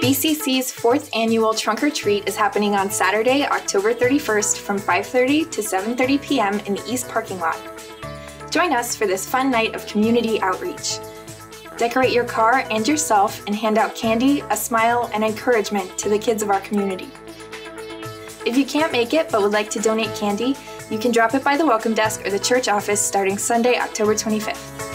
BCC's fourth annual Trunk or Treat is happening on Saturday, October 31st from 5:30 to 7:30 p.m. in the East parking lot. Join us for this fun night of community outreach. Decorate your car and yourself and hand out candy, a smile, and encouragement to the kids of our community. If you can't make it but would like to donate candy, you can drop it by the welcome desk or the church office starting Sunday, October 25th.